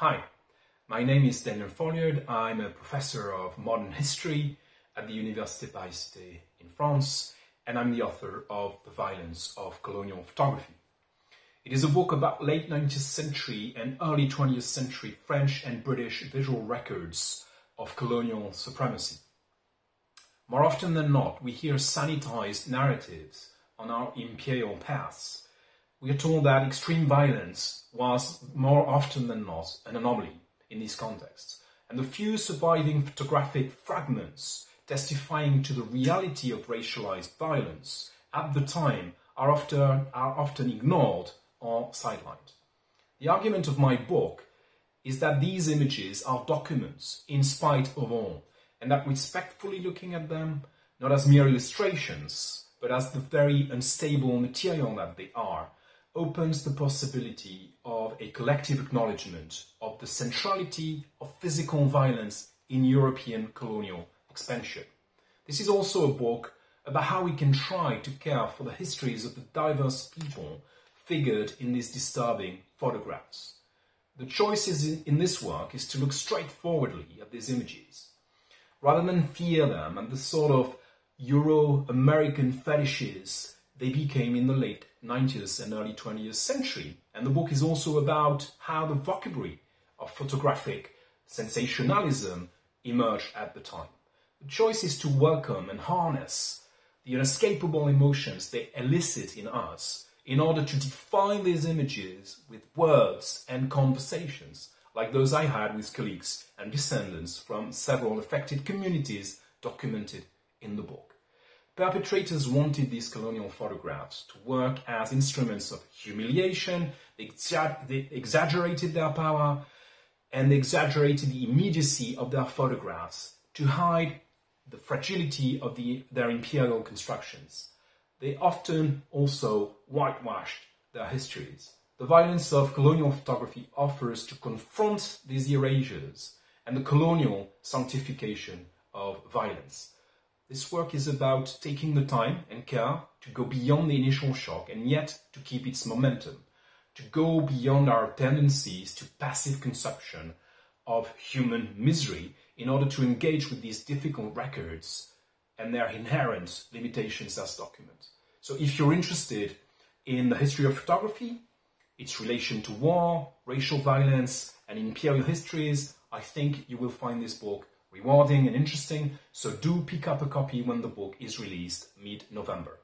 Hi, my name is Daniel Foliard. I'm a professor of modern history at the Université Paris-Cité in France, and I'm the author of The Violence of Colonial Photography. It is a book about late 19th century and early 20th century French and British visual records of colonial supremacy. More often than not, we hear sanitized narratives on our imperial past. We are told that extreme violence was more often than not an anomaly in these contexts, and the few surviving photographic fragments testifying to the reality of racialized violence at the time are often, are often ignored or sidelined. The argument of my book is that these images are documents in spite of all, and that respectfully looking at them, not as mere illustrations, but as the very unstable material that they are, opens the possibility of a collective acknowledgement of the centrality of physical violence in European colonial expansion. This is also a book about how we can try to care for the histories of the diverse people figured in these disturbing photographs. The choice in, this work is to look straightforwardly at these images, rather than fear them and the sort of Euro-American fetishes they became in the late 19th and early 20th century. And the book is also about how the vocabulary of photographic sensationalism emerged at the time. The choice is to welcome and harness the inescapable emotions they elicit in us in order to define these images with words and conversations, like those I had with colleagues and descendants from several affected communities documented in the book. Perpetrators wanted these colonial photographs to work as instruments of humiliation, they, exa they exaggerated their power, and exaggerated the immediacy of their photographs to hide the fragility of the, their imperial constructions. They often also whitewashed their histories. The violence of colonial photography offers to confront these erasures and the colonial sanctification of violence. This work is about taking the time and care to go beyond the initial shock and yet to keep its momentum, to go beyond our tendencies to passive consumption of human misery in order to engage with these difficult records and their inherent limitations as documents. So if you're interested in the history of photography, its relation to war, racial violence, and imperial histories, I think you will find this book rewarding and interesting. So do pick up a copy when the book is released mid-November.